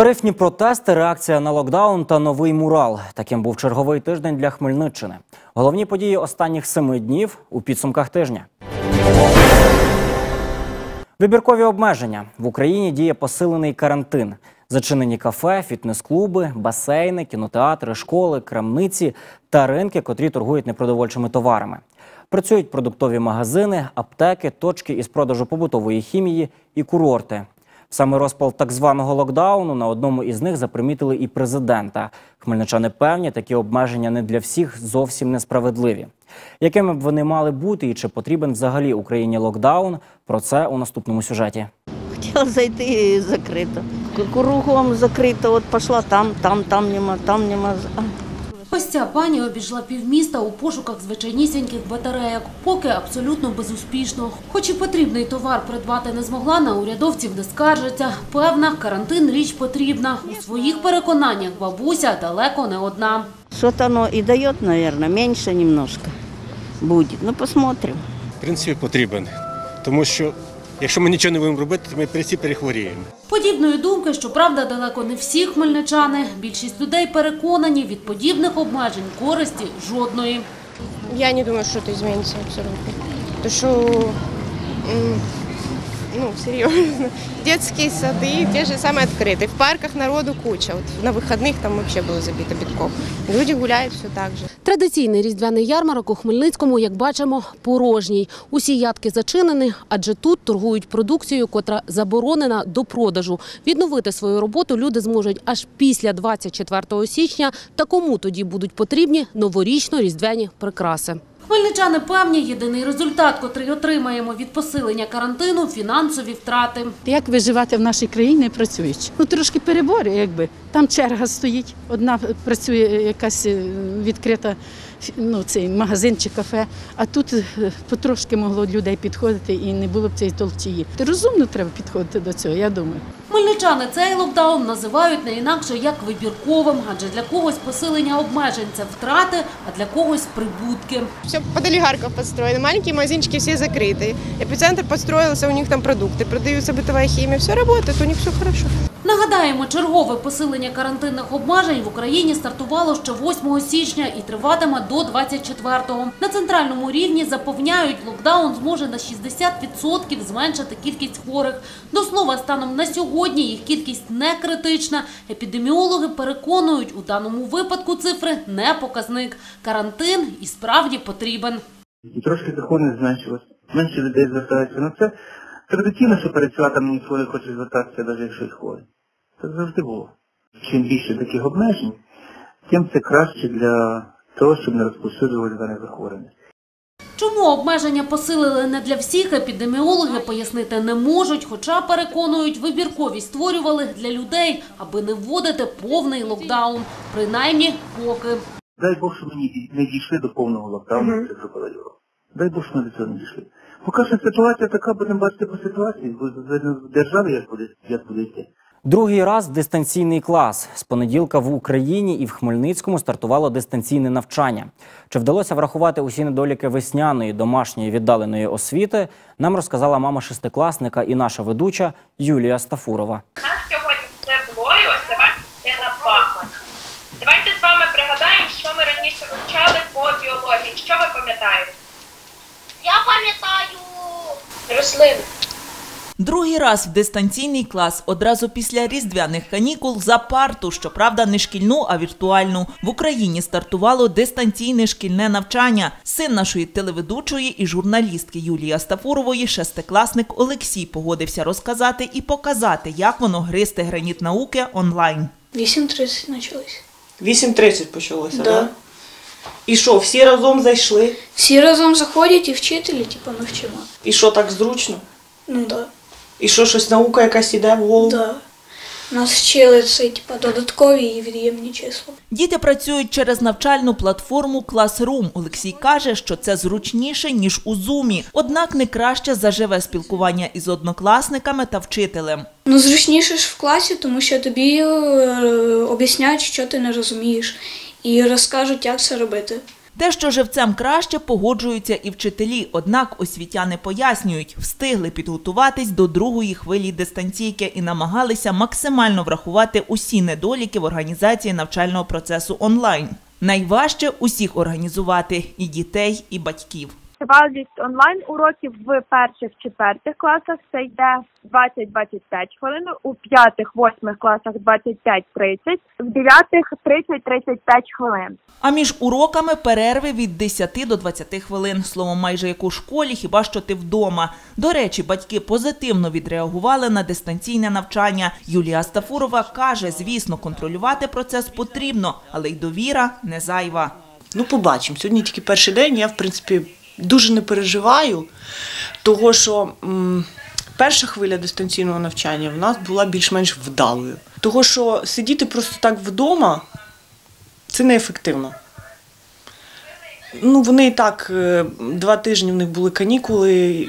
Тарифні протести, реакція на локдаун та новий мурал. Таким був черговий тиждень для Хмельниччини. Головні події останніх семи днів у підсумках тижня. Вибіркові обмеження в Україні діє посилений карантин. Зачинені кафе, фітнес-клуби, басейни, кінотеатри, школи, крамниці та ринки, котрі торгують непродовольчими товарами. Працюють продуктові магазини, аптеки, точки із продажу побутової хімії і курорти. Саме розпал так званого локдауну на одному із них запримітили і президента. Хмельничани певні, такі обмеження не для всіх зовсім несправедливі. Якими б вони мали бути і чи потрібен взагалі Україні локдаун? Про це у наступному сюжеті. Хотіла зайти і закрито. Кругом закрито, от пішла там, там, там нема, там нема. Ось ця пані обійшла півміста у пошуках звичайнісіньких батарейок, поки абсолютно безуспішно. Хоч і потрібний товар придбати не змогла, на урядовців не скаржиться. Певна, карантин річ потрібна. У своїх переконаннях бабуся далеко не одна. Что-то оно и дает, наверное, меньше немножко будет. Ну, посмотрим. в принципі, потрібен. Тому що якщо ми нічого не будемо робити, то ми всі перехворіємо. Подібної думки, що правда, далеко не всі хмельничани. Більшість людей переконані, від подібних обмежень користі жодної. Я не думаю, що це зміниться абсолютно. То м, ну, серьезно, детские сады те же самые открыты. В парках народу куча. Вот на выходных там вообще было забито битком. Люди гуляют все так же. Традиційний різдвяний ярмарок у Хмельницькому, як бачимо, порожній. Усі ядки зачинені, адже тут торгують продукцією, котра заборонена до продажу. Відновити свою роботу люди зможуть аж після 24 січня. Та кому тоді будуть потрібні новорічно-різдвяні прикраси. Хмельничани певні, єдиний результат, котрий отримаємо від посилення карантину – фінансові втрати. Як виживати в нашій країні не працюючи? Ну трошки перебори, якби там черга стоїть. Одна працює якась е, відкрита ну, цей магазин чи кафе, а тут е, потрошки могло людей підходити і не було б цієї толчії. Розумно треба підходити до цього, я думаю. Хмельничани цей локдаун називають не інакше як вибірковим, адже для когось посилення обмежень – це втрати, а для когось – прибутки. Все под олигархов подстроено. Маленькие магазинчики все закрыты. Эпицентр подстроился, у них там продукты, продаются бытовая химия. Все работает, у них все хорошо. Нагадаємо, чергове посилення карантинних обмежень в Україні стартувало ще 8 січня і триватиме до 24-го. На центральному рівні запевняють, локдаун зможе на 60% зменшити кількість хворих. До слова, станом на сьогодні їх кількість не критична. Епідеміологи переконують, у даному випадку цифри не показник. Карантин і справді потрібен. Трошки доходи зменшилось. Менше людей звертаються. Ну це традиційно, що перед святами ніхто не хоче звертатися, навіть якщо й хворий. Так завжди було. Чим більше таких обмежень, тим це краще для того, щоб не розповсюджувати дане захворювання. Чому обмеження посилили не для всіх, епідеміологи пояснити не можуть, хоча переконують, вибірковість створювали для людей, аби не вводити повний локдаун. Принаймні, поки. Дай Бог, щоб ми не дійшли до повного локдауну, як це зробила Європа. Дай Бог, що ми до цього не дійшли. Поки що ситуація така, будемо бачити по ситуації, бо в державі як буде, як буде йти. Другий раз дистанційний клас. З понеділка в Україні і в Хмельницькому стартувало дистанційне навчання. Чи вдалося врахувати усі недоліки весняної домашньої віддаленої освіти? Нам розказала мама шестикласника і наша ведуча Юлія Стафурова. У нас сьогодні це було і ось давай на Бахман. Давайте з вами пригадаємо, що ми раніше вивчали по біології. Що ви пам'ятаєте? Я пам'ятаю. Рослини. Другий раз в дистанційний клас одразу після різдвяних канікул за парту, щоправда, не шкільну, а віртуальну. В Україні стартувало дистанційне шкільне навчання. Син нашої телеведучої і журналістки Юлії Астафурової, шестикласник Олексій, погодився розказати і показати, як воно гристи граніт науки онлайн. 8.30 почалось. 8.30 почалося, Да. так? І що, всі разом зайшли? Всі разом заходять і вчителі, типу, ми вчимо. І що так зручно? Ну да. І що, щось наука якась іде в голову? Да. Нас вчили це, типу, додаткові і від'ємні числа. Діти працюють через навчальну платформу Classroom. Олексій каже, що це зручніше, ніж у Зумі. Однак не краще за живе спілкування із однокласниками та вчителем. Ну, зручніше ж в класі, тому що тобі е, об'ясняють, що ти не розумієш, і розкажуть, як це робити. Те, що живцем краще, погоджуються і вчителі. Однак освітяни пояснюють, встигли підготуватись до другої хвилі дистанційки і намагалися максимально врахувати усі недоліки в організації навчального процесу онлайн. Найважче усіх організувати і дітей, і батьків. Тривалість онлайн уроків в перших четвертих класах це йде 20-25 хвилин, у п'ятих восьмих класах 25-30, в дев'ятих 30-35 хвилин. А між уроками перерви від 10 до 20 хвилин. Словом, майже як у школі, хіба що ти вдома. До речі, батьки позитивно відреагували на дистанційне навчання. Юлія Стафурова каже, звісно, контролювати процес потрібно, але й довіра не зайва. Ну, побачимо. Сьогодні тільки перший день, я, в принципі, дуже не переживаю, того що м, перша хвиля дистанційного навчання в нас була більш-менш вдалою. Того, що сидіти просто так вдома це неефективно. Ну, вони і так е, два тижні в них були канікули.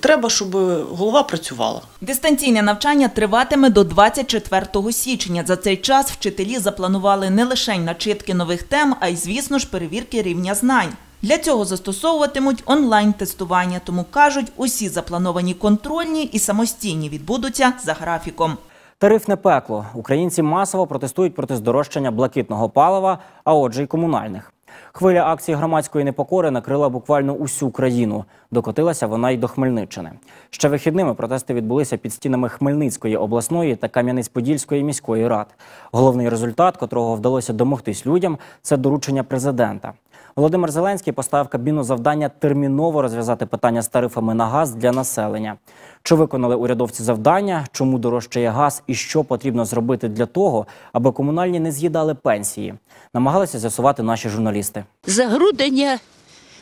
Треба, щоб голова працювала. Дистанційне навчання триватиме до 24 січня. За цей час вчителі запланували не лише начитки нових тем, а й, звісно ж, перевірки рівня знань. Для цього застосовуватимуть онлайн-тестування, тому кажуть, усі заплановані контрольні і самостійні відбудуться за графіком. Тарифне пекло. Українці масово протестують проти здорожчання блакитного палива, а отже, й комунальних. Хвиля акцій громадської непокори накрила буквально усю країну. Докотилася вона й до Хмельниччини. Ще вихідними протести відбулися під стінами Хмельницької обласної та Кам'янець-Подільської міської рад. Головний результат, котрого вдалося домогтись людям, це доручення президента. Володимир Зеленський поставив кабіну завдання терміново розв'язати питання з тарифами на газ для населення. Чи виконали урядовці завдання, чому дорожчає газ і що потрібно зробити для того, аби комунальні не з'їдали пенсії? Намагалися з'ясувати наші журналісти. За грудень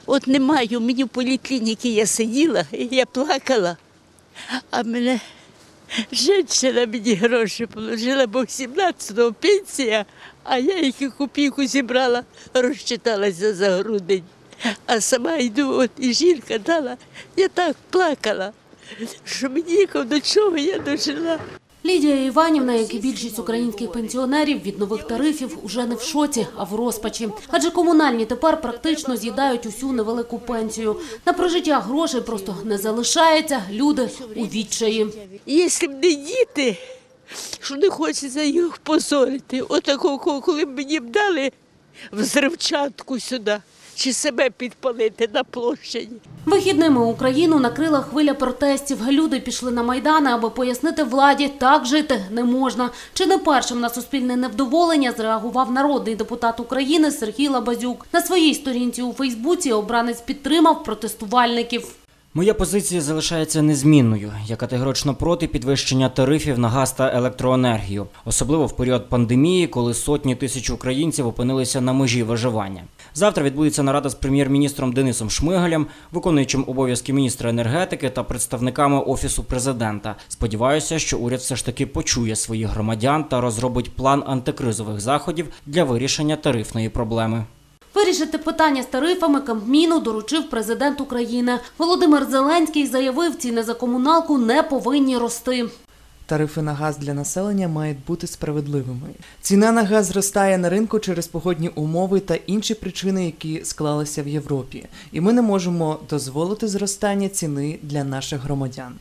от не маю, мені в поліклініці я сиділа, я плакала, а мене жінка мені гроші положила, бо 17-го пенсія, а я їх і копійку зібрала, розчиталася за грудень. А сама йду, от і жінка дала, я так плакала, що мені нікого до чого я дожила. Лідія Іванівна, як і більшість українських пенсіонерів, від нових тарифів уже не в шоці, а в розпачі. Адже комунальні тепер практично з'їдають усю невелику пенсію. На прожиття грошей просто не залишається. Люди у відчаї. Якщо б не діти, що не хочеться їх позорити, отакого, коли б мені б дали взривчатку сюди, чи себе підпалити на площаді. Вихідними Україну накрила хвиля протестів. Люди пішли на майдани, аби пояснити владі, так жити не можна. Чи не першим на суспільне невдоволення зреагував народний депутат України Сергій Лабазюк. На своїй сторінці у Фейсбуці обранець підтримав протестувальників. Моя позиція залишається незмінною. Я категорично проти підвищення тарифів на газ та електроенергію, особливо в період пандемії, коли сотні тисяч українців опинилися на межі виживання. Завтра відбудеться нарада з прем'єр-міністром Денисом Шмигалем, виконуючим обов'язки міністра енергетики та представниками офісу президента. Сподіваюся, що уряд все ж таки почує своїх громадян та розробить план антикризових заходів для вирішення тарифної проблеми. Вирішити питання з тарифами Кабміну доручив президент України. Володимир Зеленський заявив, ціни за комуналку не повинні рости. Тарифи на газ для населення мають бути справедливими. Ціна на газ зростає на ринку через погодні умови та інші причини, які склалися в Європі, і ми не можемо дозволити зростання ціни для наших громадян.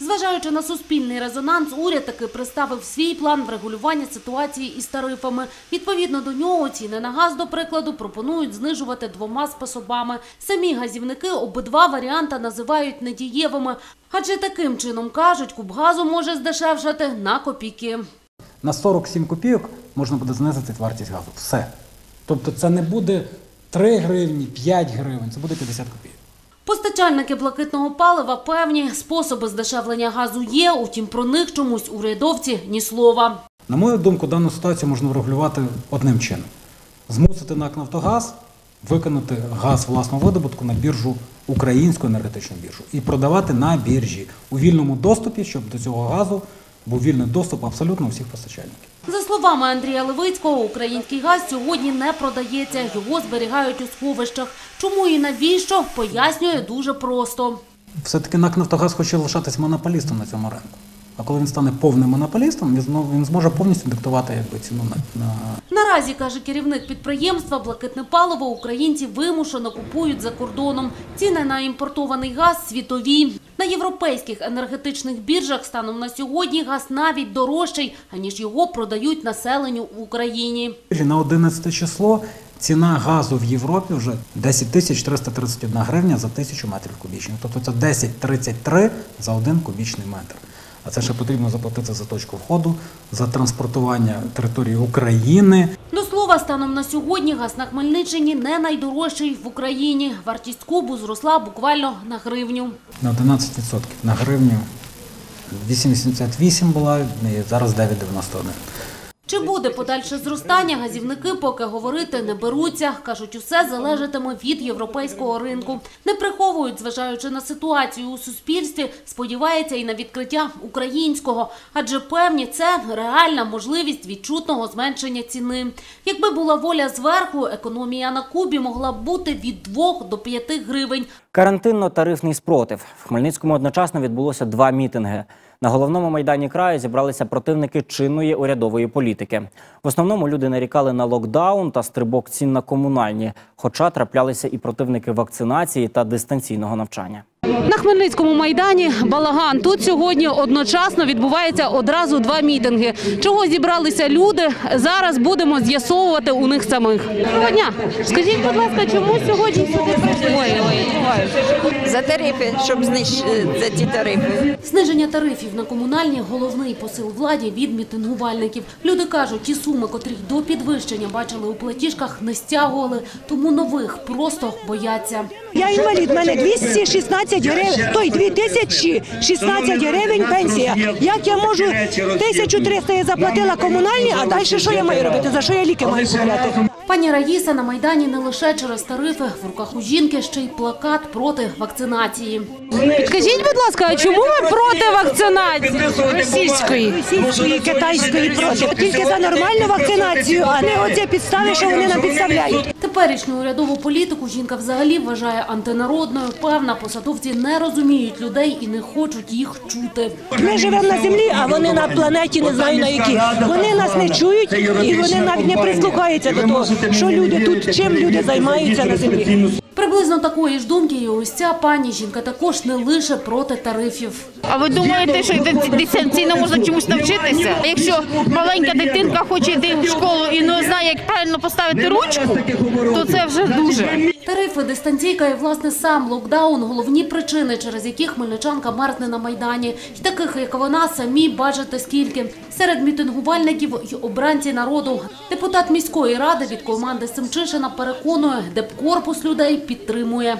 Зважаючи на суспільний резонанс, уряд таки представив свій план врегулювання ситуації із тарифами. Відповідно до нього ціни на газ, до прикладу, пропонують знижувати двома способами. Самі газівники обидва варіанти називають недієвими, адже таким чином кажуть, куб газу може здешевшати на копійки. На 47 копійок можна буде знизити вартість газу. Все. Тобто це не буде 3 гривні, 5 гривень, це буде 50 копійок. Постачальники блакитного палива певні, способи здешевлення газу є, утім про них чомусь урядовці ні слова. На мою думку, дану ситуацію можна врегулювати одним чином: змусити НАК Нафтогаз виконати газ власного видобутку на біржу українську енергетичну біржу і продавати на біржі у вільному доступі, щоб до цього газу був вільний доступ абсолютно всіх постачальників. За словами Андрія Левицького, український газ сьогодні не продається, його зберігають у сховищах. Чому і навіщо, пояснює дуже просто. Все-таки НАК Нафтогаз хоче лишатись монополістом на цьому ринку. А коли він стане повним монополістом, він зможе повністю диктувати якби ціну на, на Наразі, каже керівник підприємства, блакитне паливо українці вимушено купують за кордоном. Ціни на імпортований газ світові. На європейських енергетичних біржах станом на сьогодні газ навіть дорожчий, аніж його продають населенню в Україні. на 11 число. Ціна газу в Європі вже 10 тисяч 331 гривня за тисячу метрів кубічних. Тобто це 10,33 за один кубічний метр. А це ще потрібно заплатити за точку входу, за транспортування території України. До слова, станом на сьогодні газ на Хмельниччині не найдорожчий в Україні. Вартість кубу зросла буквально на гривню. На 11% на гривню 8,88 була, і зараз 9,91. Чи буде подальше зростання, газівники поки говорити не беруться. Кажуть, усе залежатиме від європейського ринку. Не приховують, зважаючи на ситуацію у суспільстві, сподівається і на відкриття українського. Адже певні це реальна можливість відчутного зменшення ціни. Якби була воля зверху, економія на Кубі могла б бути від 2 до 5 гривень. Карантинно-тарифний спротив. В Хмельницькому одночасно відбулося два мітинги. На головному майдані краю зібралися противники чинної урядової політики. В основному люди нарікали на локдаун та стрибок цін на комунальні, хоча траплялися і противники вакцинації та дистанційного навчання. На Хмельницькому майдані балаган. Тут сьогодні одночасно відбувається одразу два мітинги. Чого зібралися люди? Зараз будемо з'ясовувати у них самих. Доброго дня. Скажіть, будь ласка, чому сьогодні сюди прийшли? За тарифи, щоб знищити за ті тарифи. Зниження тарифів на комунальні – головний посил владі від мітингувальників. Люди кажуть, ті суми, котрі до підвищення бачили у платіжках, не стягували, тому нових просто бояться. Я інвалід, в мене 216 гривень, той 2016 гривень пенсія. Як я можу 1300 я заплатила комунальні, а далі що я маю робити? За що я ліки маю купляти? Пані Раїса на Майдані не лише через тарифи. В руках у жінки ще й плакат проти вакцинації. Скажіть, будь ласка, а чому ви проти вакцинації? Російської, російської, китайської проти. Тільки за нормальну вакцинацію, а не оці підстави, що вони нам підставляють. Теперішню урядову політику жінка взагалі вважає антинародною. Певна, посадовці не розуміють людей і не хочуть їх чути. Ми живемо на землі, а вони на планеті не знаю на якій. Вони нас не чують і вони навіть не прислухаються до того, що люди тут, чим люди займаються на землі. Приблизно такої ж думки і ось ця пані жінка також не лише проти тарифів. А ви думаєте, що дистанційно можна чомусь навчитися? Якщо маленька дитинка хоче йти в школу і не знає, як правильно поставити ручку, то це вже дуже. Тарифи, дистанційка і власне сам локдаун – головні причини, через які хмельничанка мерзне на Майдані. І таких, як вона, самі бачите скільки. Серед мітингувальників й обранці народу. Депутат міської ради від команди Семчишина переконує, депкорпус людей підтримує.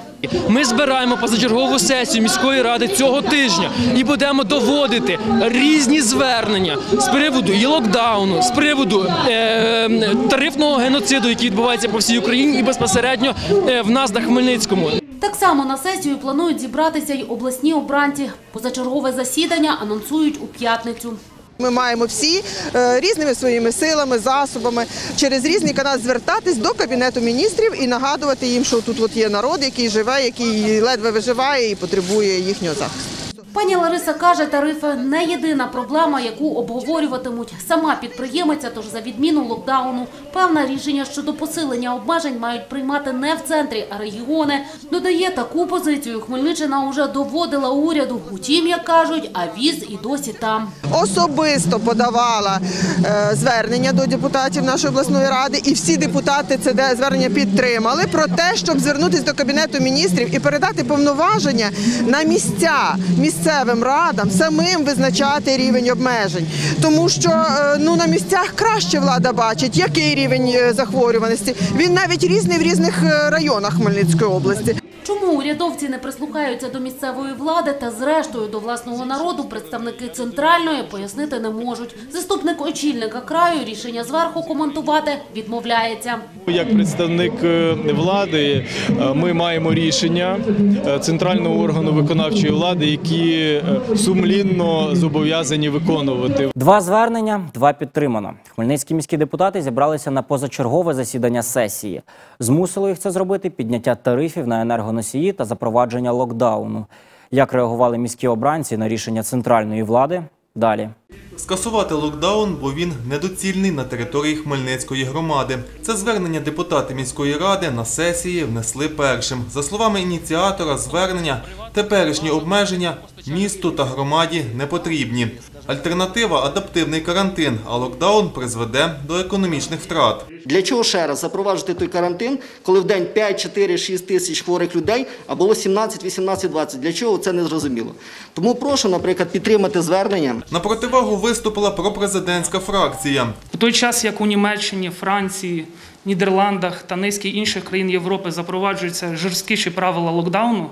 Ми збираємо позачергову сесію міської ради цього тижня і будемо доводити різні звернення з приводу і локдауну, з приводу е, тарифного геноциду, який відбувається по всій Україні, і безпосередньо е, в нас на Хмельницькому. Так само на сесію планують зібратися й обласні обранці. Позачергове засідання анонсують у п'ятницю. Ми маємо всі е, різними своїми силами, засобами через різні канали звертатись до кабінету міністрів і нагадувати їм, що тут є народ, який живе, який ледве виживає і потребує їхнього захисту. Пані Лариса каже, тарифи не єдина проблема, яку обговорюватимуть. Сама підприємиця, тож за відміну локдауну, певне рішення щодо посилення обмежень мають приймати не в центрі, а регіони. Додає, таку позицію Хмельниччина уже доводила уряду. Утім, як кажуть, а віз і досі там. Особисто подавала е, звернення до депутатів нашої обласної ради, і всі депутати це звернення підтримали про те, щоб звернутися до кабінету міністрів і передати повноваження на місця місцевим радам самим визначати рівень обмежень, тому що е, ну на місцях краще влада бачить, який рівень е, захворюваності. Він навіть різний в різних е, районах Хмельницької області. Чому урядовці не прислухаються до місцевої влади та зрештою до власного народу представники центральної пояснити не можуть. Заступник очільника краю рішення зверху коментувати відмовляється. Як представник е, влади, е, ми маємо рішення е, центрального органу виконавчої влади, які сумлінно зобов'язані виконувати. Два звернення, два підтримано. Хмельницькі міські депутати зібралися на позачергове засідання сесії. Змусило їх це зробити підняття тарифів на енергоносії та запровадження локдауну. Як реагували міські обранці на рішення центральної влади? Далі. Скасувати локдаун, бо він недоцільний на території Хмельницької громади. Це звернення депутати міської ради на сесії внесли першим. За словами ініціатора звернення, теперішні обмеження місту та громаді не потрібні. Альтернатива адаптивний карантин, а локдаун призведе до економічних втрат. Для чого ще раз запроваджувати той карантин, коли в день 5, 4, 6 тисяч хворих людей, а було 17, 18, 20? Для чого це не зрозуміло? Тому прошу, наприклад, підтримати звернення. На противагу виступила пропрезидентська фракція. У той час, як у Німеччині, Франції, Нідерландах та низки інших країн Європи запроваджуються жорсткіші правила локдауну,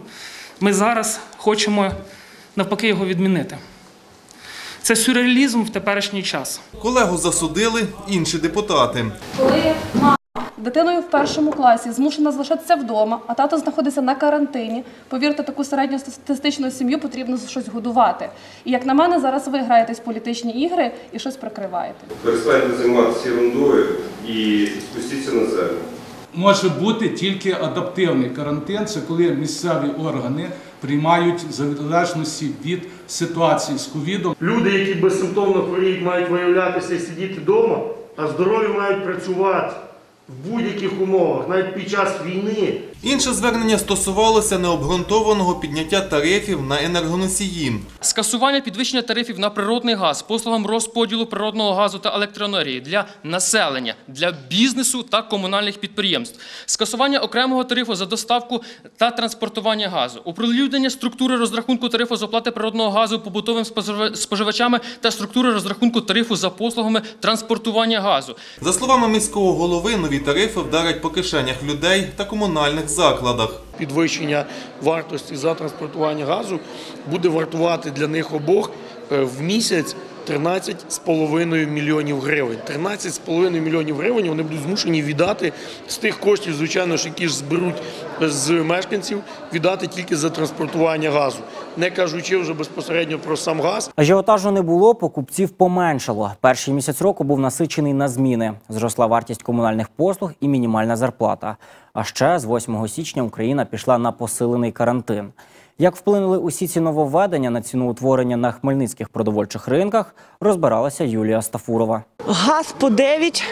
ми зараз хочемо навпаки його відмінити. Це сюрреалізм в теперішній час. Колегу засудили інші депутати. Коли мама дитиною в першому класі змушена залишатися вдома, а тато знаходиться на карантині, повірте, таку середньостатистичну сім'ю потрібно щось годувати. І як на мене, зараз ви граєтесь в політичні ігри і щось прикриваєте. Перестаньте займатися ерундою і спустіться на землю. Може бути тільки адаптивний карантин, це коли місцеві органи приймають в залежності від ситуації з ковідом. Люди, які безсимптомно хворіють, мають виявлятися і сидіти вдома, а здорові мають працювати в будь-яких умовах, навіть під час війни. Інше звернення стосувалося необґрунтованого підняття тарифів на енергоносії. Скасування підвищення тарифів на природний газ, послугам розподілу природного газу та електроенергії для населення, для бізнесу та комунальних підприємств, скасування окремого тарифу за доставку та транспортування газу, оприлюднення структури розрахунку тарифу з оплати природного газу побутовим спожива- споживачами та структури розрахунку тарифу за послугами транспортування газу. За словами міського голови, нові тарифи вдарять по кишенях людей та комунальних закладах. Підвищення вартості за транспортування газу буде вартувати для них обох е, в місяць 13,5 мільйонів гривень. 13,5 мільйонів гривень вони будуть змушені віддати з тих коштів, звичайно ж, які ж зберуть з мешканців, віддати тільки за транспортування газу, не кажучи вже безпосередньо про сам газ. Ажіотажу не було, покупців поменшало. Перший місяць року був насичений на зміни. Зросла вартість комунальних послуг і мінімальна зарплата. А ще з 8 січня Україна пішла на посилений карантин. Як вплинули усі ці нововведення на ціноутворення на хмельницьких продовольчих ринках, розбиралася Юлія Стафурова. Газ по 9,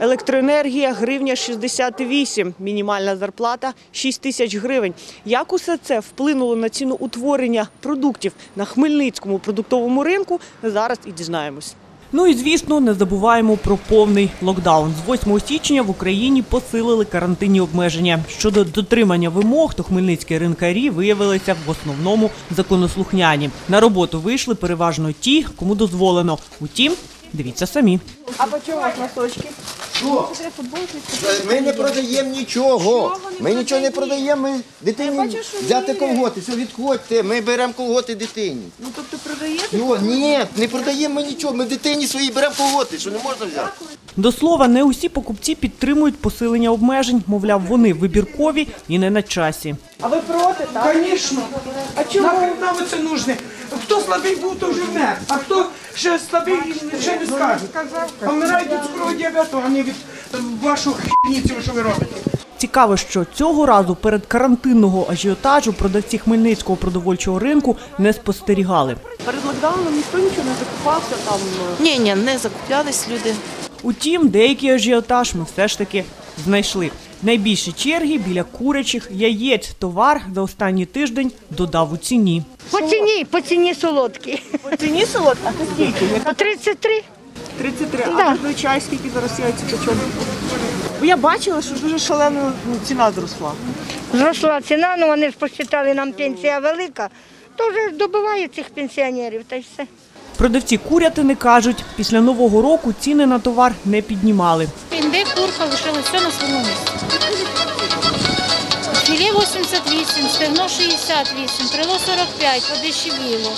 електроенергія гривня 68, мінімальна зарплата 6 тисяч гривень. Як усе це вплинуло на ціну утворення продуктів на хмельницькому продуктовому ринку, зараз і дізнаємось. Ну і звісно, не забуваємо про повний локдаун. З 8 січня в Україні посилили карантинні обмеження. Щодо дотримання вимог, то хмельницькі ринкарі виявилися в основному законослухняні. На роботу вийшли переважно ті, кому дозволено. Утім, дивіться самі. А по чому носочки? Що? Ми не продаємо нічого. Ми нічого не продаємо. Ми дитині взяти колготи. Все, відходьте. Ми беремо колготи дитині. Ну тобто продаєте? Ну, ні, не продаємо ми нічого. Ми дитині своїй беремо колготи, що не можна взяти. До слова, не усі покупці підтримують посилення обмежень. Мовляв, вони вибіркові і не на часі. А ви проти, так? Звісно. А чому? Ви це нужне? Хто слабий був, то вже вмер. А хто ще слабий, ще не скаже. Помирають від цукрового діабету, а не від е, вашого хніцю, що ви робите. Цікаво, що цього разу перед карантинного ажіотажу продавці хмельницького продовольчого ринку не спостерігали. Перед локдауном ніхто нічого не закупався там. Ні, ні, не закуплялись люди. Утім, деякий ажіотаж ми все ж таки знайшли. Найбільші черги біля курячих яєць. Товар за останній тиждень додав у ціні. По ціні, по ціні солодкі. По ціні солодкі? А скільки? По 33. 33. Да. А зазвичай скільки зараз яйця по чому? Бо я бачила, що дуже шалена ну, ціна зросла. Зросла ціна, ну вони ж посчитали, нам пенсія велика, то вже добиває цих пенсіонерів, та й все. Продавці курятини кажуть, після нового року ціни на товар не піднімали. Індик, курка лишили все на своєму місці. Філі 88, стегно 68, крило 45, подешевіло.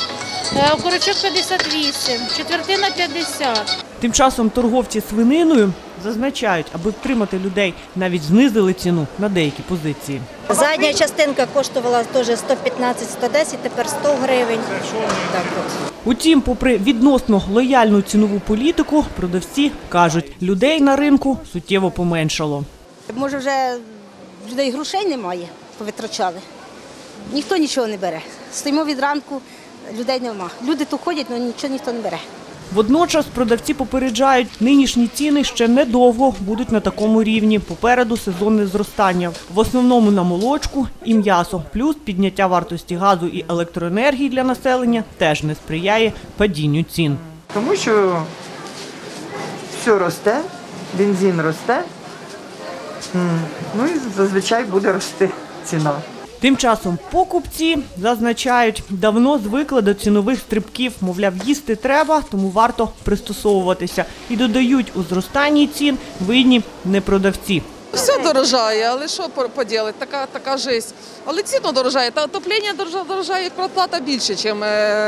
Е, Окорочок 58, четвертина 50. Тим часом торговці свининою зазначають, аби втримати людей, навіть знизили ціну на деякі позиції. Задня частинка коштувала теж 115-110, тепер 100 гривень. Утім, попри відносно лояльну цінову політику, продавці кажуть, людей на ринку суттєво поменшало. Може, вже людей грошей немає, повитрачали. Ніхто нічого не бере. Стоїмо від ранку людей нема. Люди тут ходять, але нічого ніхто не бере. Водночас продавці попереджають, нинішні ціни ще недовго будуть на такому рівні. Попереду сезонне зростання. В основному на молочку і м'ясо. Плюс підняття вартості газу і електроенергії для населення теж не сприяє падінню цін. Тому що все росте, бензин росте, ну і зазвичай буде рости ціна. Тим часом покупці зазначають, давно звикли до цінових стрибків. Мовляв, їсти треба, тому варто пристосовуватися. І додають, у зростанні цін винні не продавці. Все дорожає, але що по- поділити, така, така жизнь. Але ціно дорожає, та отоплення дорожає, і проплата більше, ніж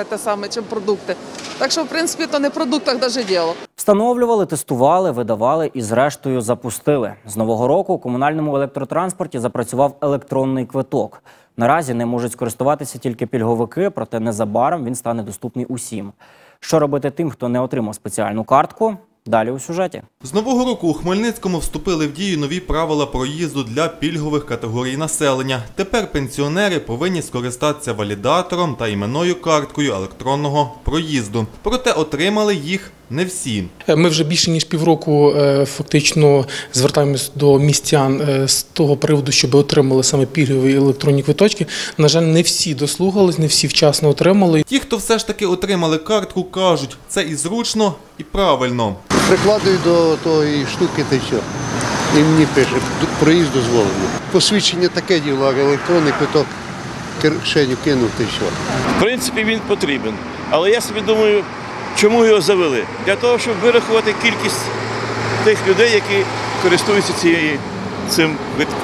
те саме, чим продукти. Так що, в принципі, то не в продуктах навіть діло. Встановлювали, тестували, видавали і зрештою запустили. З нового року у комунальному електротранспорті запрацював електронний квиток. Наразі не можуть скористуватися тільки пільговики, проте незабаром він стане доступний усім. Що робити тим, хто не отримав спеціальну картку? Далі у сюжеті. З нового року у Хмельницькому вступили в дію нові правила проїзду для пільгових категорій населення. Тепер пенсіонери повинні скористатися валідатором та іменною карткою електронного проїзду. Проте отримали їх не всі. Ми вже більше ніж півроку е, фактично звертаємось до містян е, з того приводу, щоб отримали саме пільгові електронні квиточки. На жаль, не всі дослухались, не всі вчасно отримали. Ті, хто все ж таки отримали картку, кажуть, це і зручно, і правильно. Прикладую до тої штуки та все. І мені пише, проїзд дозволений. Посвідчення таке діло, електронний квиток кишеню кинув та й все. В принципі, він потрібен. Але я собі думаю, чому його завели? Для того, щоб вирахувати кількість тих людей, які користуються цією, цим квитком.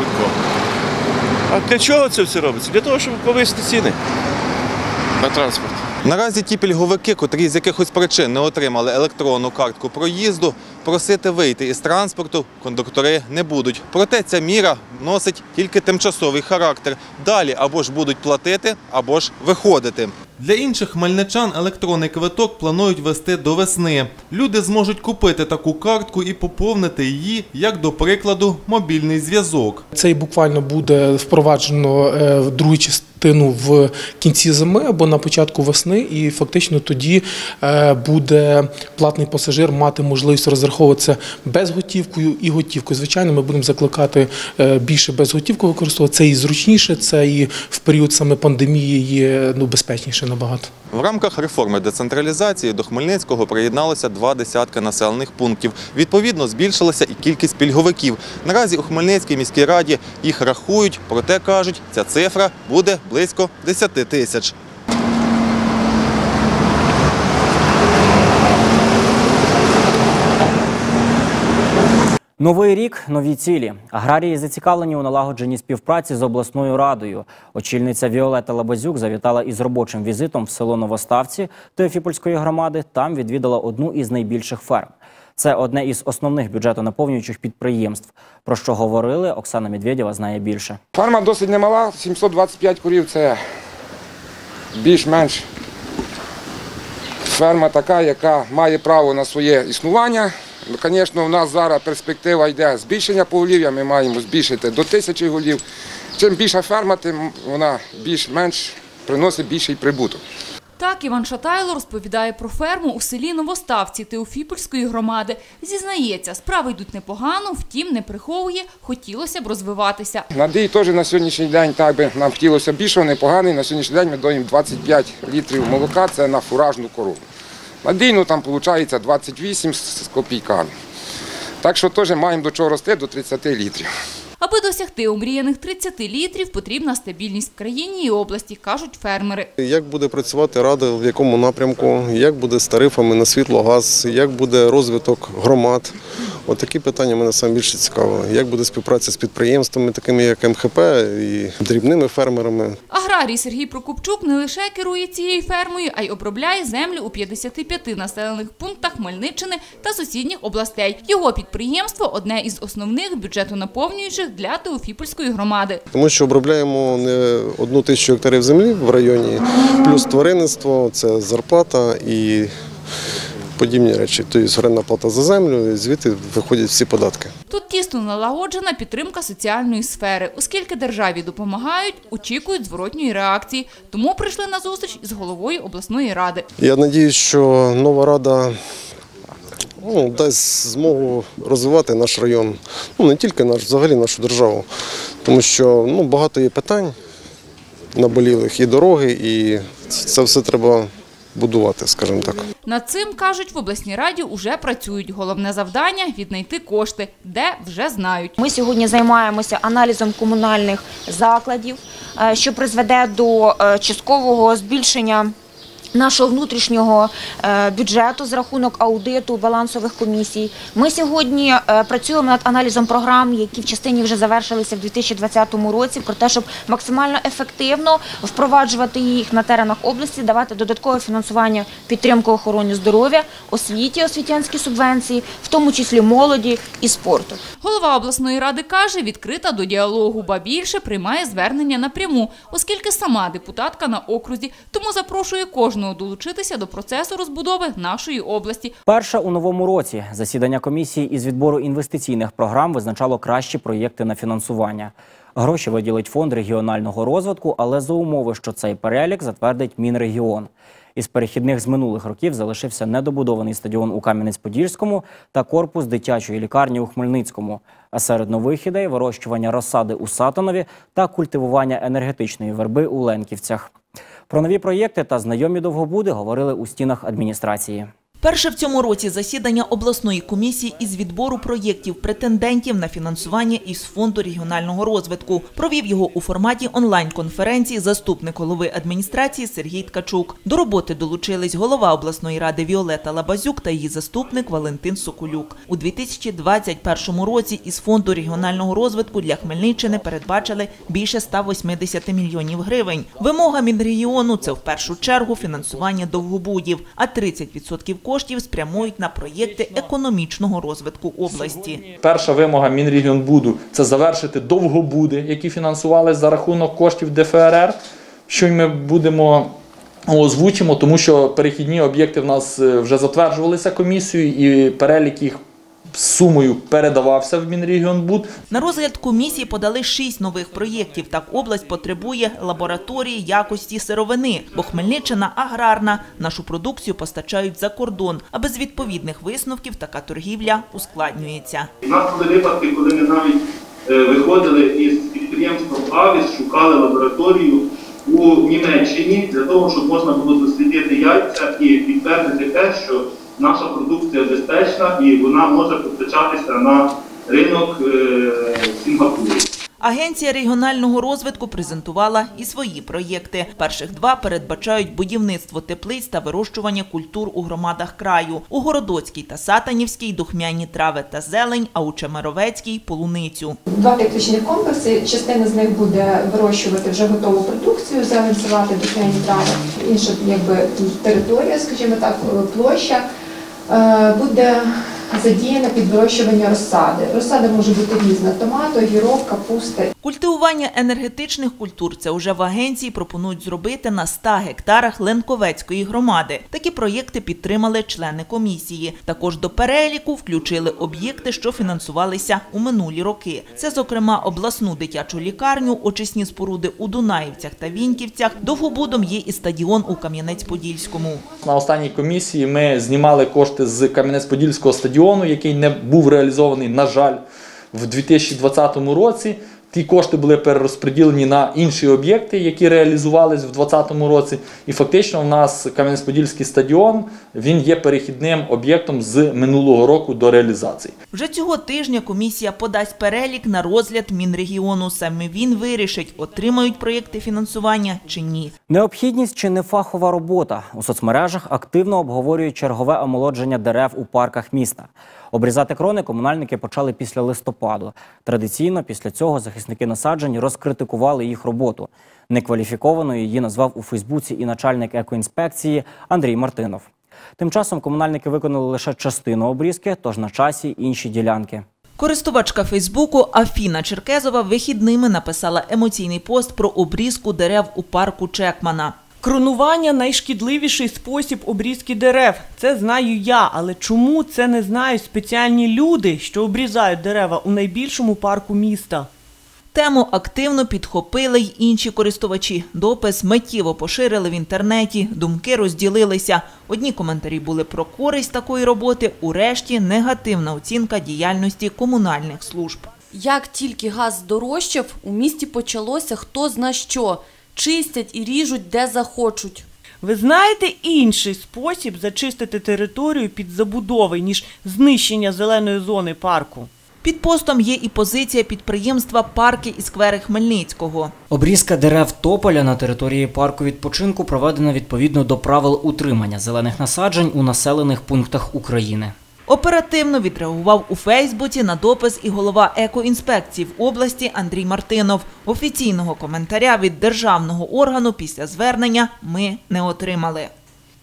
А для чого це все робиться? Для того, щоб повисити ціни на транспорт. Наразі ті пільговики, котрі з якихось причин не отримали електронну картку проїзду, просити вийти із транспорту кондуктори не будуть. Проте ця міра носить тільки тимчасовий характер. Далі або ж будуть платити, або ж виходити. Для інших хмельничан електронний квиток планують вести до весни. Люди зможуть купити таку картку і поповнити її, як до прикладу, мобільний зв'язок. Це буквально буде впроваджено е, в другу частину в кінці зими або на початку весни, і фактично тоді е, буде платний пасажир мати можливість розраховуватися безготівкою і готівкою. Звичайно, ми будемо закликати е, більше безготівку використовувати. Це і зручніше, це і в період саме пандемії є ну, безпечніше набагато. В рамках реформи децентралізації до Хмельницького приєдналося два десятки населених пунктів. Відповідно, збільшилася і кількість пільговиків. Наразі у Хмельницькій міській раді їх рахують, проте кажуть, ця цифра буде близько 10 тисяч. Новий рік, нові цілі. Аграрії зацікавлені у налагодженні співпраці з обласною радою. Очільниця Віолета Лабазюк завітала із робочим візитом в село Новоставці Теофіпольської громади. Там відвідала одну із найбільших ферм. Це одне із основних бюджетонаповнюючих підприємств. Про що говорили, Оксана Медведєва знає більше. Ферма досить немала, 725 курів це більш-менш ферма така, яка має право на своє існування. Ну, Звісно, у нас зараз перспектива йде збільшення поголів'я, ми маємо збільшити до тисячі голів. Чим більша ферма, тим вона більш-менш приносить більший прибуток. Так Іван Шатайло розповідає про ферму у селі Новоставці Теофіпольської громади. Зізнається, справи йдуть непогано, втім не приховує, хотілося б розвиватися. Надій теж на сьогоднішній день так би нам хотілося більшого, непоганий. На сьогоднішній день ми даємо 25 літрів молока, це на фуражну корову. Надійно там виходить 28 з копійками. Так що теж маємо до чого рости, до 30 літрів. Аби досягти омріяних 30 літрів, потрібна стабільність в країні і області, кажуть фермери. Як буде працювати рада, в якому напрямку, як буде з тарифами на світло, газ, як буде розвиток громад. От такі питання мене саме більше цікавили. Як буде співпраця з підприємствами, такими як МХП і дрібними фермерами. Аграрій Сергій Прокопчук не лише керує цією фермою, а й обробляє землю у 55 населених пунктах Хмельниччини та сусідніх областей. Його підприємство одне із основних бюджетонаповнюючих для Теофіпольської громади. Тому що обробляємо не одну тисячу гектарів землі в районі, плюс тваринництво, це зарплата і подібні речі. Тобто орендна плата за землю, і звідти виходять всі податки. Тут тісно налагоджена підтримка соціальної сфери, оскільки державі допомагають, очікують зворотньої реакції. Тому прийшли на зустріч із головою обласної ради. Я сподіваюся, що нова рада ну, дасть змогу розвивати наш район, ну не тільки наш, взагалі нашу державу. Тому що ну, багато є питань наболілих, і дороги, і це все треба будувати, скажімо так. Над цим кажуть в обласній раді уже працюють. Головне завдання віднайти кошти, де вже знають. Ми сьогодні займаємося аналізом комунальних закладів, е, що призведе до е, часткового збільшення. Нашого внутрішнього е, бюджету з рахунок аудиту балансових комісій. Ми сьогодні е, працюємо над аналізом програм, які в частині вже завершилися в 2020 році, про те, щоб максимально ефективно впроваджувати їх на теренах області, давати додаткове фінансування підтримку охорони здоров'я, освіті, освітянські субвенції, в тому числі молоді і спорту. Голова обласної ради каже, відкрита до діалогу, ба більше приймає звернення напряму, оскільки сама депутатка на окрузі, тому запрошує кожного долучитися до процесу розбудови нашої області. Перша у новому році засідання комісії із відбору інвестиційних програм визначало кращі проєкти на фінансування. Гроші виділить фонд регіонального розвитку, але за умови, що цей перелік затвердить Мінрегіон. Із перехідних з минулих років залишився недобудований стадіон у Кам'янець-Подільському та корпус дитячої лікарні у Хмельницькому. А серед нових ідей вирощування розсади у Сатанові та культивування енергетичної верби у Ленківцях. Про нові проєкти та знайомі довгобуди говорили у стінах адміністрації. Перше в цьому році засідання обласної комісії із відбору проєктів претендентів на фінансування із фонду регіонального розвитку провів його у форматі онлайн-конференції заступник голови адміністрації Сергій Ткачук. До роботи долучились голова обласної ради Віолета Лабазюк та її заступник Валентин Соколюк. У 2021 році із фонду регіонального розвитку для Хмельниччини передбачили більше 180 мільйонів гривень. Вимога Мінрегіону – це в першу чергу фінансування довгобудів, а 30% коштів спрямують на проєкти економічного розвитку області. Перша вимога Мінрегіонбуду – це завершити довгобуди, які фінансувалися за рахунок коштів ДФРР, що ми будемо озвучимо, тому що перехідні об'єкти в нас е, вже затверджувалися комісією і перелік їх сумою передавався в Мінрегіонбуд. На розгляд комісії подали шість нових проєктів. Так область потребує лабораторії якості сировини, бо Хмельниччина аграрна. Нашу продукцію постачають за кордон, а без відповідних висновків така торгівля ускладнюється. У нас були випадки, коли ми навіть е, виходили із підприємством Авіс, шукали лабораторію у Німеччині для того, щоб можна було дослідити яйця і підтвердити те, що наша продукція безпечна і вона може постачатися на ринок е, Сінгапуру. Агенція регіонального розвитку презентувала і свої проєкти. Перших два передбачають будівництво теплиць та вирощування культур у громадах краю. У Городоцькій та Сатанівській духмяні трави та зелень, а у Чемеровецькій – полуницю. Два технічних комплекси. Частина з них буде вирощувати вже готову продукцію, зелень, салати, духмяні трави. Інша якби територія, скажімо так, площа буде задіяна під вирощування розсади. Розсада може бути різна: томат, огірок, капуста. Культивування енергетичних культур це вже в агенції пропонують зробити на 100 гектарах Ленковецької громади. Такі проєкти підтримали члени комісії. Також до переліку включили об'єкти, що фінансувалися у минулі роки. Це, зокрема, обласну дитячу лікарню, очисні споруди у Дунаївцях та Віньківцях. Довгобудом є і стадіон у Кам'янець-Подільському. На останній комісії ми знімали кошти з Кам'янець-Подільського стадіону, який не був реалізований, на жаль, в 2020 році. Ті кошти були перерозподілені на інші об'єкти, які реалізувались в 2020 році. І фактично в нас Кам'янець-Подільський стадіон він є перехідним об'єктом з минулого року до реалізації. Вже цього тижня комісія подасть перелік на розгляд Мінрегіону. Саме він вирішить, отримають проєкти фінансування чи ні. Необхідність чи нефахова робота у соцмережах активно обговорюють чергове омолодження дерев у парках міста. Обрізати крони комунальники почали після листопаду. Традиційно після цього захисники насаджень розкритикували їх роботу. Некваліфікованою її назвав у Фейсбуці і начальник екоінспекції Андрій Мартинов. Тим часом комунальники виконали лише частину обрізки, тож на часі інші ділянки. Користувачка Фейсбуку Афіна Черкезова вихідними написала емоційний пост про обрізку дерев у парку Чекмана. Кронування найшкідливіший спосіб обрізки дерев. Це знаю я, але чому це не знають спеціальні люди, що обрізають дерева у найбільшому парку міста? Тему активно підхопили й інші користувачі. Допис миттєво поширили в інтернеті, думки розділилися. Одні коментарі були про користь такої роботи, у решті негативна оцінка діяльності комунальних служб. Як тільки газ здорожчав, у місті почалося хто зна що. Чистять і ріжуть де захочуть. Ви знаєте інший спосіб зачистити територію під забудови, ніж знищення зеленої зони парку? Під постом є і позиція підприємства Парки і сквери Хмельницького. Обрізка дерев тополя на території парку відпочинку проведена відповідно до правил утримання зелених насаджень у населених пунктах України. Оперативно відреагував у Фейсбуці на допис і голова екоінспекції в області Андрій Мартинов. Офіційного коментаря від державного органу після звернення ми не отримали.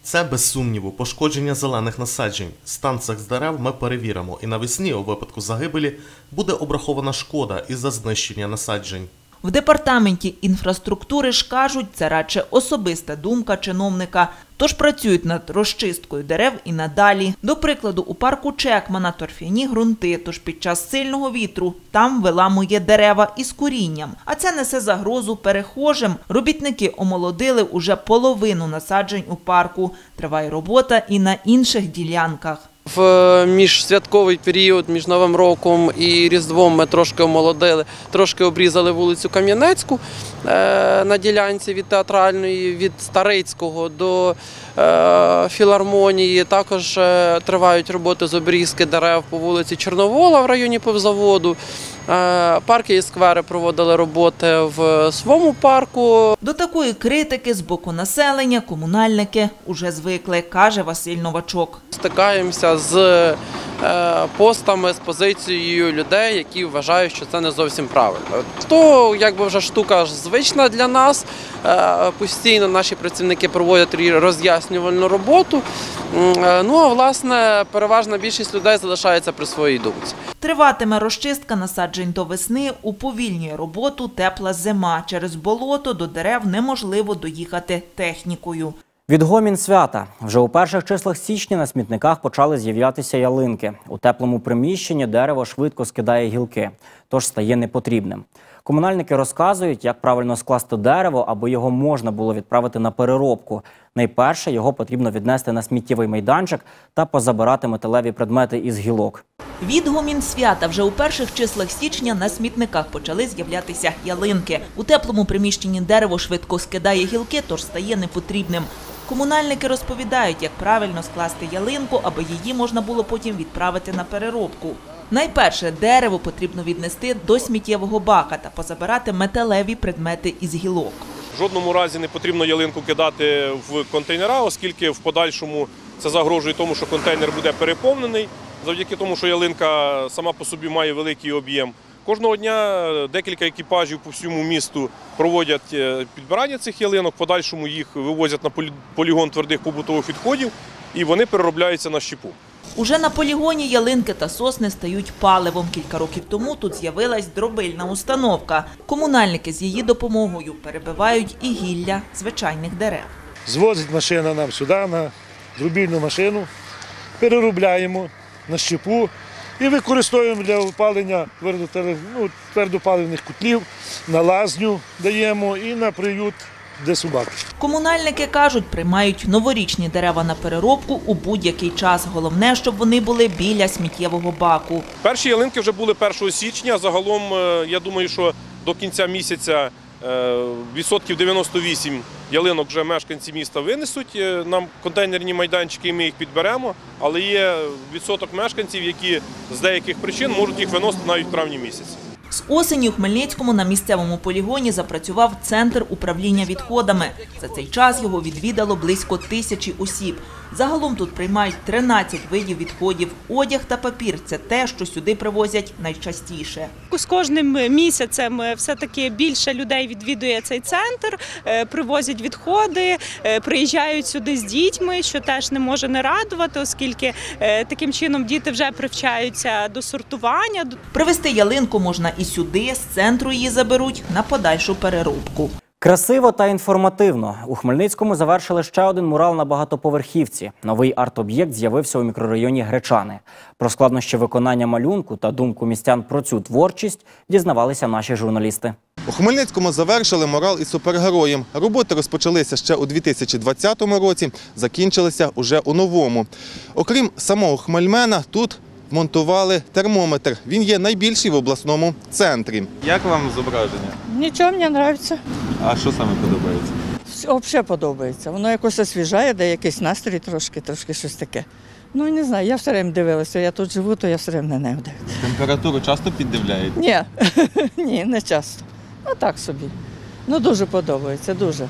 Це без сумніву пошкодження зелених насаджень. Стан цих дерев ми перевіримо, і навесні у випадку загибелі буде обрахована шкода із-за знищення насаджень. В департаменті інфраструктури ж кажуть, це радше особиста думка чиновника. Тож працюють над розчисткою дерев і надалі. До прикладу, у парку Чекмана торфяні ґрунти, тож під час сильного вітру там виламує дерева із корінням. А це несе загрозу перехожим. Робітники омолодили уже половину насаджень у парку. Триває робота і на інших ділянках. В міжсвятковий період між Новим роком і Різдвом ми трошки омолодили, трошки обрізали вулицю Кам'янецьку е, на ділянці від театральної, від Старицького до е, філармонії. Також е, тривають роботи з обрізки дерев по вулиці Чорновола в районі пивзаводу. Е, Парки і сквери проводили роботи в своєму парку. До такої критики з боку населення комунальники уже звикли, каже Василь Новачок. Стикаємося з е, постами, з позицією людей, які вважають, що це не зовсім правильно. То якби вже штука звична для нас. Е, Постійно наші працівники проводять рі- роз'яснювальну роботу. Е, Ну а власне переважна більшість людей залишається при своїй думці. Триватиме розчистка насаджень до весни, уповільнює роботу тепла зима. Через болото до дерев неможливо доїхати технікою. Відгомін свята вже у перших числах січня на смітниках почали з'являтися ялинки. У теплому приміщенні дерево швидко скидає гілки, тож стає непотрібним. Комунальники розказують, як правильно скласти дерево, аби його можна було відправити на переробку. Найперше його потрібно віднести на сміттєвий майданчик та позабирати металеві предмети із гілок. Відгомін свята вже у перших числах січня на смітниках почали з'являтися ялинки. У теплому приміщенні дерево швидко скидає гілки, тож стає непотрібним. Комунальники розповідають, як правильно скласти ялинку, аби її можна було потім відправити на переробку. Найперше дерево потрібно віднести до сміттєвого бака та позабирати металеві предмети із гілок. В жодному разі не потрібно ялинку кидати в контейнера, оскільки в подальшому це загрожує тому, що контейнер буде переповнений, завдяки тому, що ялинка сама по собі має великий об'єм. Кожного дня декілька екіпажів по всьому місту проводять е, підбирання цих ялинок, в подальшому їх вивозять на полі- полігон твердих побутових відходів і вони переробляються на щепу. Уже на полігоні ялинки та сосни стають паливом. Кілька років тому тут з'явилась дробильна установка. Комунальники з її допомогою перебивають і гілля звичайних дерев. Звозить машина нам сюди, на дробільну машину, переробляємо на щепу і використовуємо для опалення ну, твердопаливних котлів, на лазню даємо і на приют, де собаки. Комунальники кажуть, приймають новорічні дерева на переробку у будь-який час. Головне, щоб вони були біля сміттєвого баку. Перші ялинки вже були 1 січня. Загалом, е, я думаю, що до кінця місяця е, відсотків 98 ялинок вже мешканці міста винесуть е, нам контейнерні майданчики, і ми їх підберемо. Але є відсоток мешканців, які з деяких причин можуть їх виносити навіть в травні місяці. З осені у Хмельницькому на місцевому полігоні запрацював центр управління відходами. За цей час його відвідало близько тисячі осіб. Загалом тут приймають 13 видів відходів. Одяг та папір це те, що сюди привозять найчастіше. З кожним місяцем е, все-таки більше людей відвідує цей центр, е, привозять відходи, е, приїжджають сюди з дітьми, що теж не може не радувати, оскільки таким чином діти вже привчаються до сортування. Привезти ялинку можна і сюди, з центру її заберуть на подальшу переробку. Красиво та інформативно. У Хмельницькому завершили ще один мурал на багатоповерхівці. Новий арт-об'єкт з'явився у мікрорайоні Гречани. Про складнощі виконання малюнку та думку містян про цю творчість дізнавалися наші журналісти. У Хмельницькому завершили морал із супергероєм. Роботи розпочалися ще у 2020 році, закінчилися уже у новому. Окрім самого Хмельмена, тут монтували термометр. Він є найбільший в обласному центрі. Як вам зображення? Нічого мені подобається. А що саме подобається? Взагалі подобається. Воно якось освіжає, де якийсь настрій трошки, трошки щось таке. Ну не знаю, я все время дивилася. Я тут живу, то я все время на неї дивлюся. Температуру часто піддивляєте? Ні, ні, не часто. Ну так собі. Ну дуже подобається, дуже.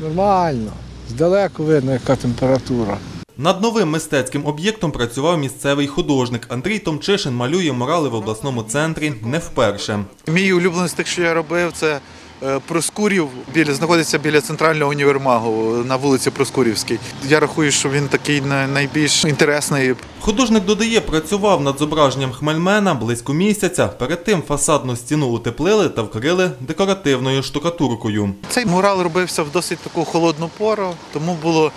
Нормально. Здалеку видно, яка температура. Над новим мистецьким об'єктом працював місцевий художник. Андрій Томчишин малює морали в обласному центрі не вперше. Мій улюблений з тих, що я робив, це е, Проскурів, біля, знаходиться біля центрального універмагу на вулиці Проскурівській. Я рахую, що він такий най- найбільш інтересний. Художник додає, працював над зображенням хмельмена близько місяця. Перед тим фасадну стіну утеплили та вкрили декоративною штукатуркою. Цей мурал робився в досить таку холодну пору, тому було е,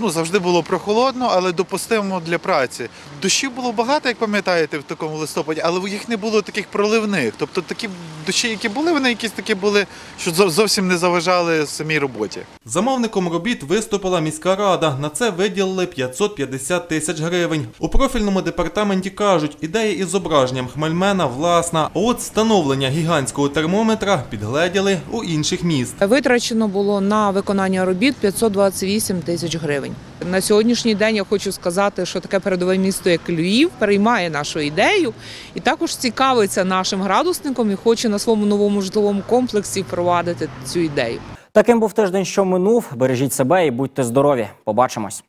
ну, завжди було прохолодно, але допустимо для праці. Дощів було багато, як пам'ятаєте, в такому листопаді, але їх не було таких проливних. Тобто такі дощі, які були, вони якісь такі були, що зовсім не заважали самій роботі. Замовником робіт виступила міська рада. На це виділили 550 тисяч гривень. У профільному департаменті кажуть, ідея із зображенням хмельмена власна. От встановлення гігантського термометра підгледіли у інших міст. Витрачено було на виконання робіт 528 тисяч гривень. На сьогоднішній день я хочу сказати, що таке передове місто, як Львів, переймає нашу ідею і також цікавиться нашим градусником і хоче на своєму новому житловому комплексі впровадити цю ідею. Таким був тиждень, що минув. Бережіть себе і будьте здорові. Побачимось.